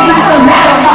It's color every day,